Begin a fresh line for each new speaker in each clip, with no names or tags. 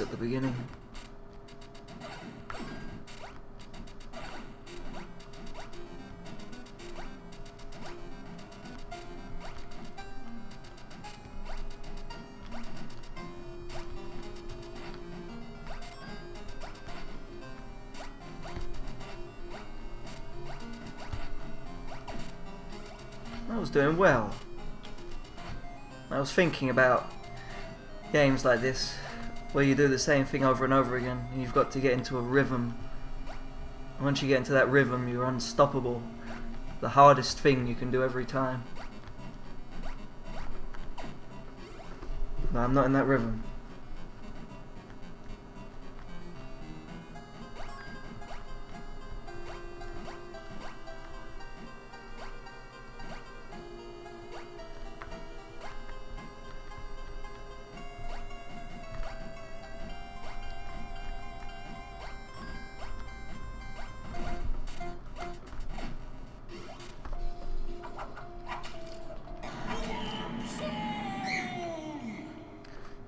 at the beginning. I was doing well. I was thinking about games like this where you do the same thing over and over again you've got to get into a rhythm. Once you get into that rhythm you're unstoppable. The hardest thing you can do every time. But I'm not in that rhythm.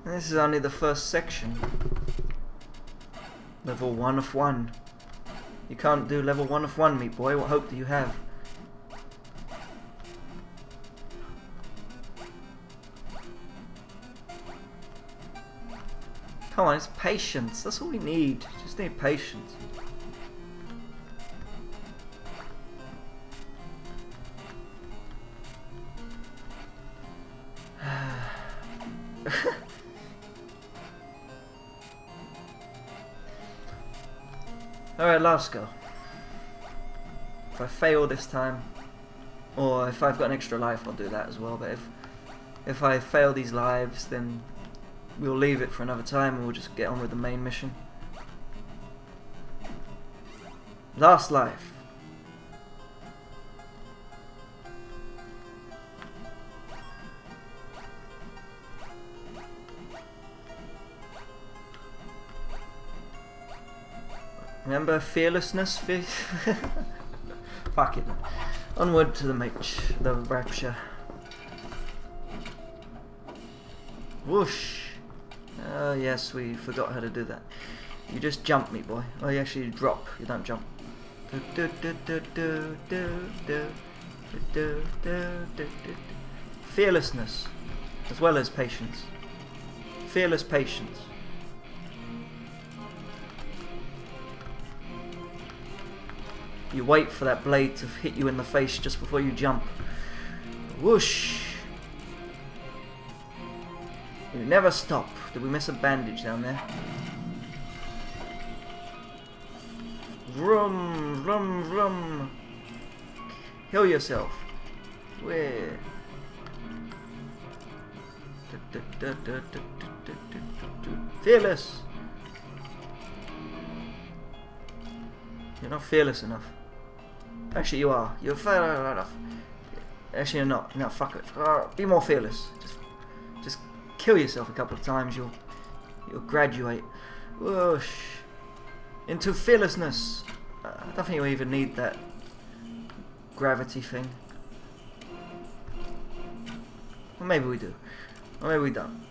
This is only the first section. Level 1 of 1. You can't do level 1 of 1, meat boy. What hope do you have? Come on, it's patience. That's all we need. Just need patience. Alright, last go. If I fail this time, or if I've got an extra life, I'll do that as well. But if if I fail these lives, then we'll leave it for another time and we'll just get on with the main mission. Last life. Remember fearlessness? Fe Fuck it. Onward to the mage, the rapture. Whoosh! Oh yes, we forgot how to do that. You just jump, me boy. Oh, you actually drop. You don't jump. Fearlessness, as well as patience. Fearless patience. You wait for that blade to hit you in the face just before you jump. Whoosh! You never stop. Did we miss a bandage down there? Vroom, vroom, vroom. Kill yourself. Where? Fearless! You're not fearless enough. Actually, you are. You're fair enough. Actually, you're not. No, fuck it. Be more fearless. Just, just kill yourself a couple of times. You'll, you'll graduate. Whoosh. Into fearlessness. Uh, I don't think you even need that gravity thing. Or maybe we do. Or maybe we don't.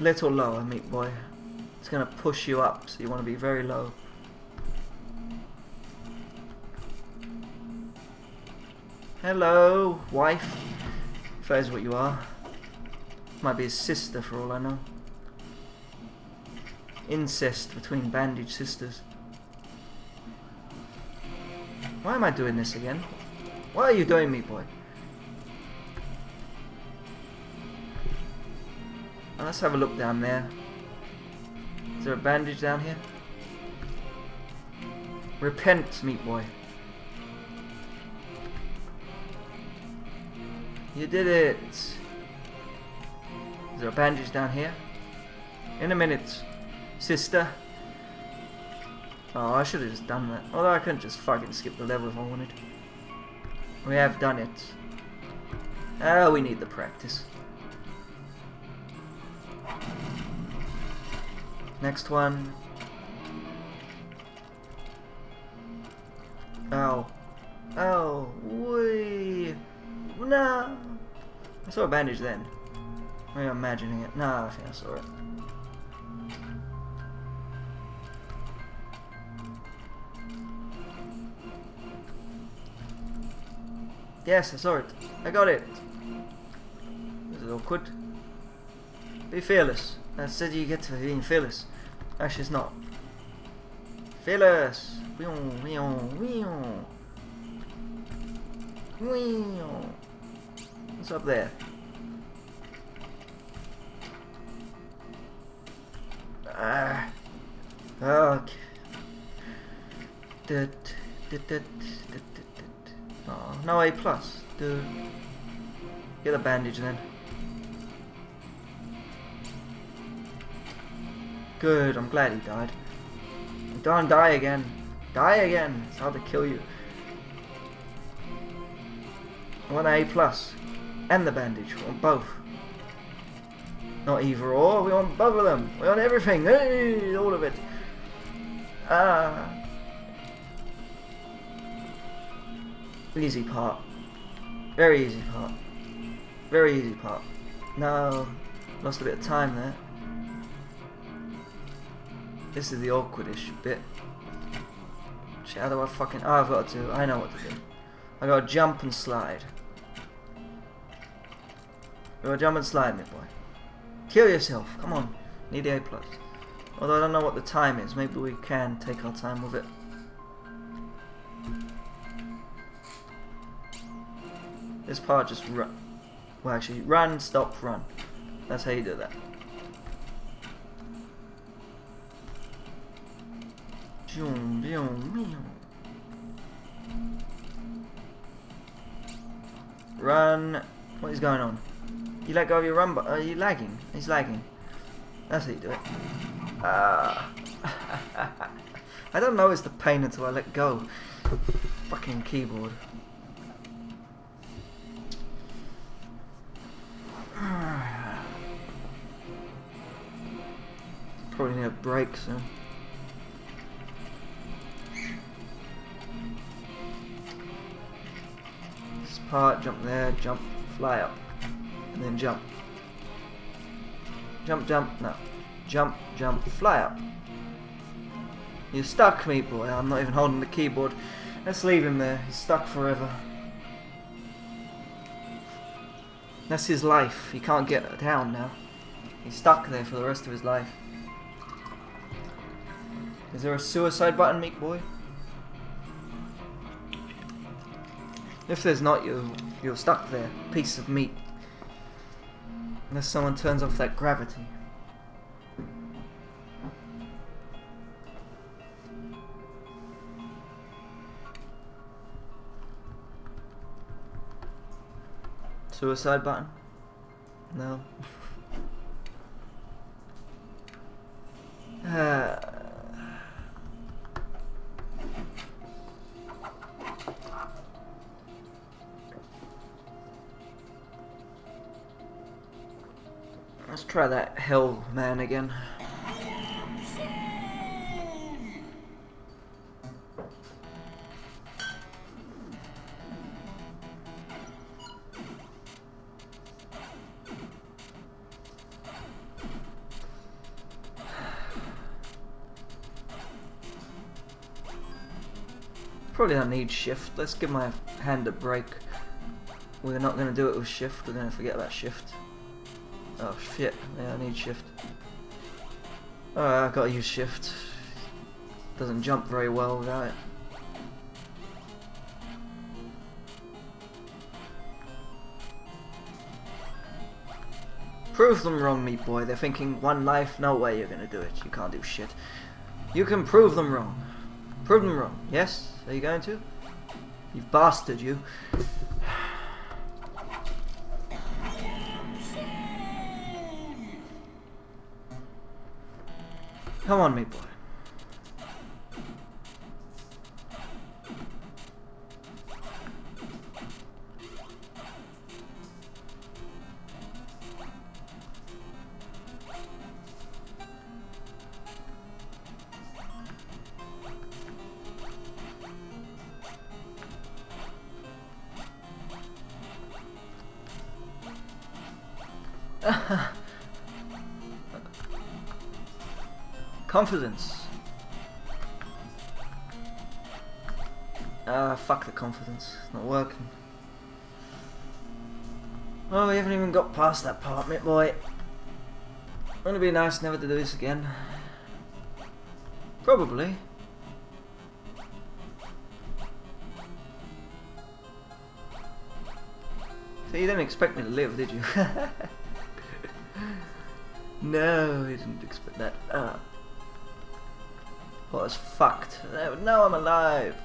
Little lower, meat boy. It's going to push you up, so you want to be very low. Hello, wife. If that is what you are. Might be his sister for all I know. Incest between bandaged sisters. Why am I doing this again? Why are you doing, me boy? Let's have a look down there. Is there a bandage down here? Repent, meat boy. You did it! Is there a bandage down here? In a minute, sister. Oh, I should have just done that. Although I couldn't just fucking skip the level if I wanted. We have done it. Oh, we need the practice. Next one. Ow. Ow. Wee. No. I saw a bandage then. Maybe I'm imagining it. No, I think I saw it. Yes, I saw it. I got it. This is awkward. Be fearless. That said you get to being fearless. Actually, it's not. Fearless. Wheew, wheew, wheew. Wheew. What's up there? Ah. Okay. Dut, dut, dut, dut, Oh, no A plus. Dude. Get a bandage then. Good, I'm glad he died. Don't die again. Die again. It's hard to kill you. One A plus. And the bandage. We want both. Not either or. We want both of them. We want everything. Hey, all of it. Ah. Easy part. Very easy part. Very easy part. No. Lost a bit of time there. This is the awkwardish bit. Shit, how do I fucking... Oh, I've got to... I know what to do. I gotta jump and slide. You gotta jump and slide, me boy. Kill yourself. Come on. Need the A+. plus. Although I don't know what the time is. Maybe we can take our time with it. This part just run. Well, actually, run, stop, run. That's how you do that. Run. What is going on? You let go of your run, but are you lagging? He's lagging. That's how you do it. Uh, I don't know it's the pain until I let go. Fucking keyboard. Probably need a break soon. Part, jump there, jump, fly up, and then jump. Jump, jump, no. Jump, jump, fly up. You're stuck, me boy. I'm not even holding the keyboard. Let's leave him there. He's stuck forever. That's his life. He can't get down now. He's stuck there for the rest of his life. Is there a suicide button, Meek Boy? If there's not, you you're stuck there, piece of meat. Unless someone turns off that gravity. Suicide button? No. uh, let's try that hell man again. Probably don't need shift. Let's give my hand a break. We're not going to do it with shift. We're going to forget about shift. Oh shit. Yeah, I need shift. Alright, I've got to use shift. Doesn't jump very well without it. Prove them wrong, meat boy. They're thinking one life. No way you're gonna do it. You can't do shit. You can prove them wrong. Prove them wrong. Yes? Are you going to? You bastard, you. Come on, meat confidence. Ah, fuck the confidence. It's not working. Oh, we haven't even got past that part, mate boy. Wouldn't it be nice never to do this again? Probably. So you didn't expect me to live, did you? no, you didn't expect that. Uh, was fucked. Now I'm alive.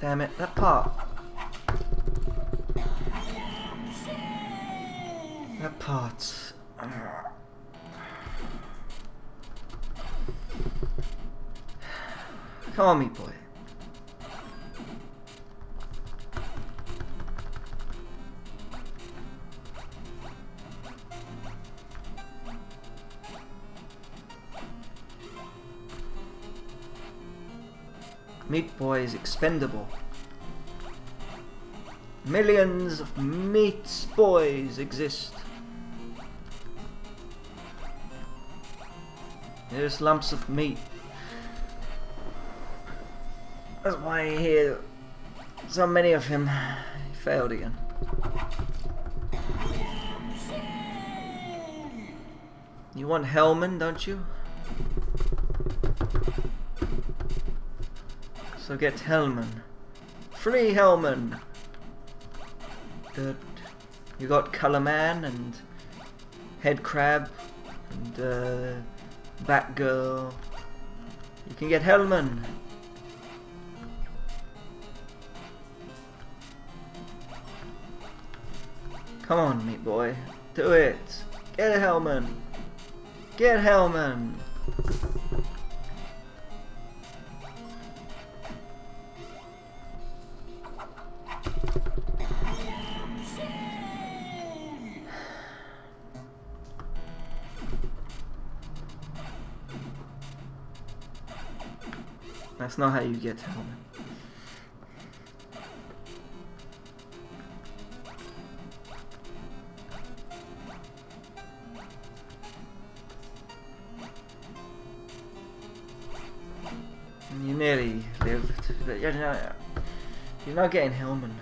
Damn it, that part. That part. Come on, meat boy. Meat Boy is expendable. Millions of Meat Boys exist. There's lumps of meat. That's why I hear so many of him. He failed again. You want Hellman, don't you? So get Hellman. Free Hellman! Good. You got Color Man and Head Crab and uh, Batgirl. You can get Hellman. Come on, meat boy. Do it. Get a Hellman. Get Hellman. That's not how you get Hellman. You nearly lived, you're not, you're not getting Hellman.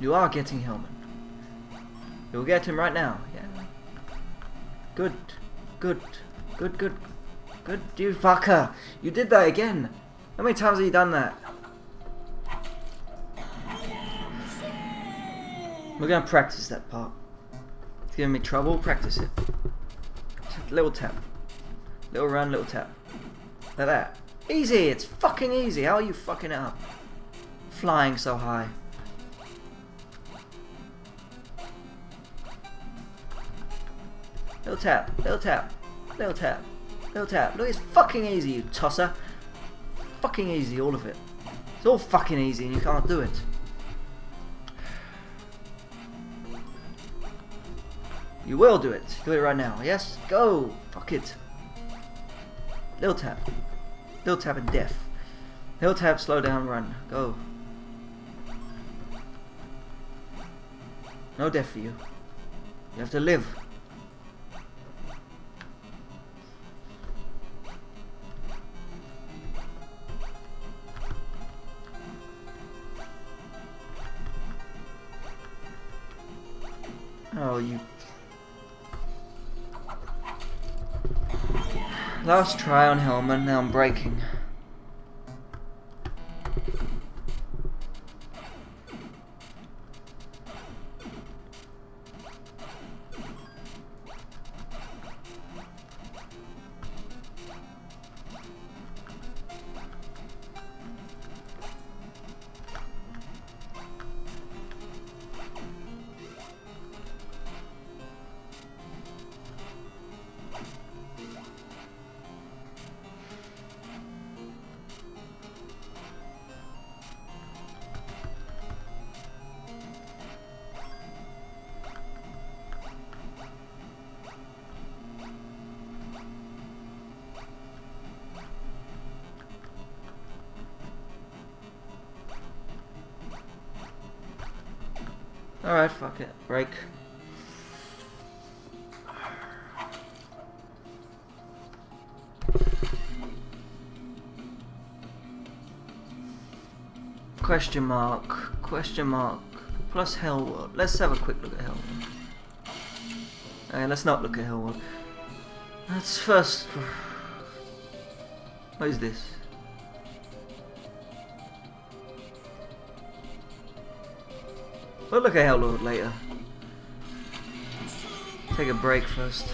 You are getting Hellman. You'll get him right now. Yeah. Good. Good. Good, good. Good. You fucker. You did that again. How many times have you done that? We're gonna practice that part. It's giving me trouble. Practice it. Just little tap. Little run, little tap. Like that. Easy. It's fucking easy. How are you fucking it up? Flying so high. Little tap, little tap, little tap, little tap. Look, it's fucking easy, you tosser. Fucking easy, all of it. It's all fucking easy and you can't do it. You will do it. Do it right now. Yes? Go! Fuck it. Little tap. Little tap and death. Little tap, slow down, run. Go. No death for you. You have to live. Oh, you... Last try on Hellman, now I'm breaking. Alright, fuck it. Break. Question mark. Question mark. Plus Hellworld. Let's have a quick look at Hellworld. Okay, let's not look at Hellworld. Let's first... What is this? We'll look at Hellworld later. Take a break first.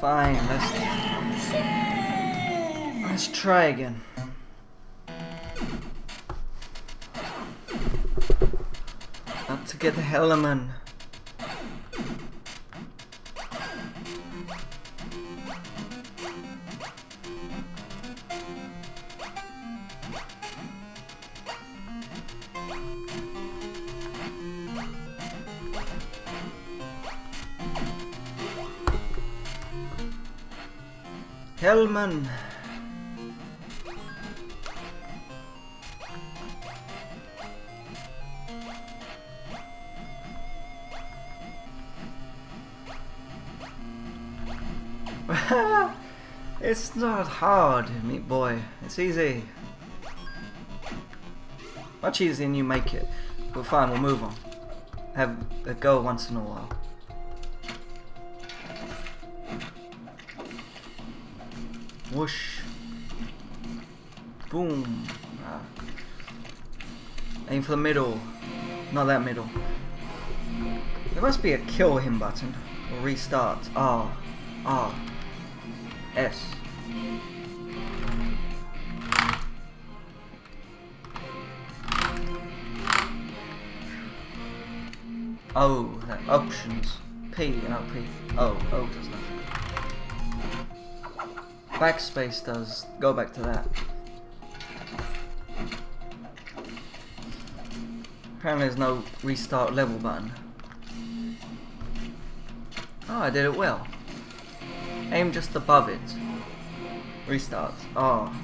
Fine, let's let's try again. Get the Hellerman. Hellman. it's not hard, meat boy. It's easy. Much easier than you make it. But fine, we'll move on. Have a go once in a while. Whoosh. Boom. Ah. Aim for the middle. Not that middle. There must be a kill him button. Or restart. Ah. R. S. Oh, that options. P, no P. Oh, O does nothing. Backspace does. Go back to that. Apparently there's no restart level button. Oh, I did it well. Aim just above it. Restart. Oh,